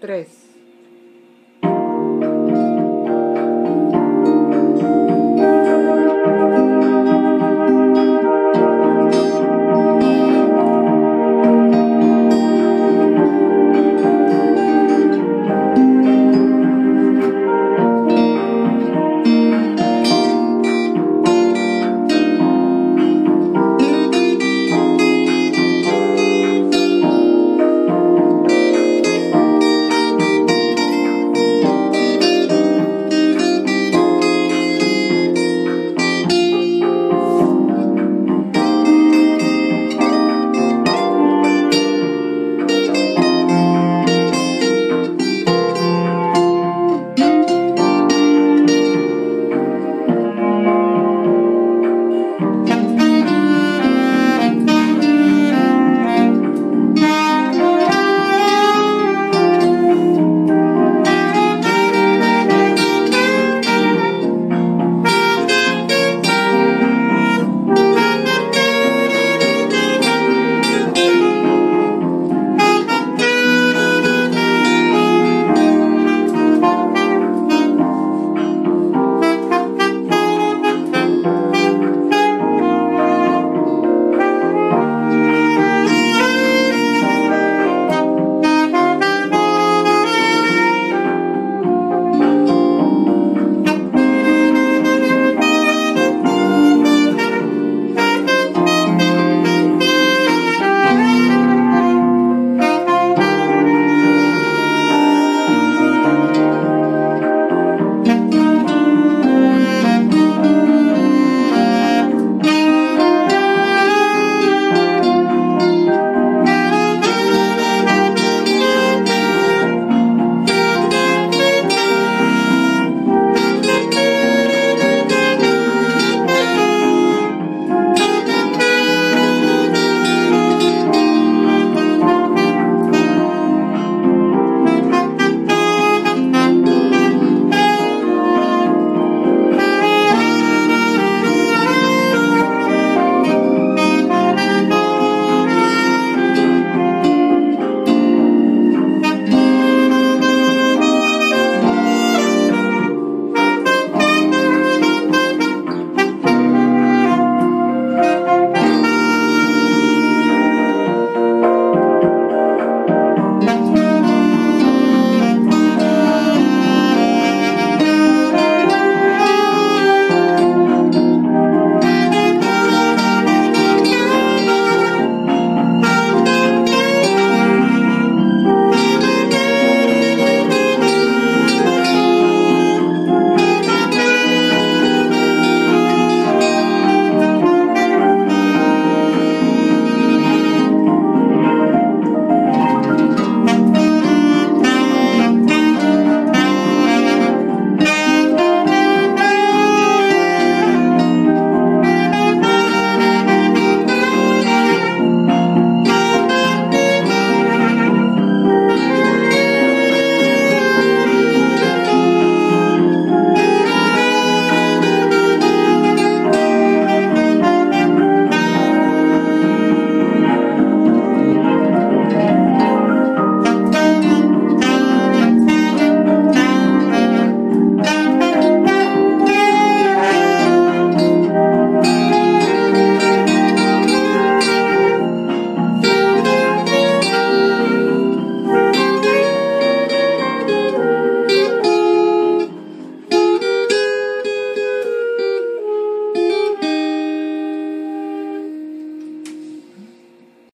3.